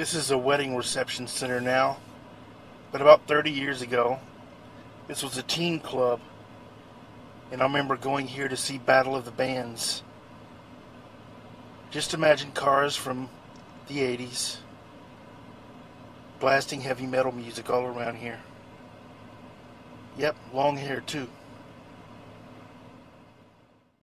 This is a wedding reception center now, but about 30 years ago, this was a teen club, and I remember going here to see Battle of the Bands. Just imagine cars from the 80s blasting heavy metal music all around here. Yep, long hair too.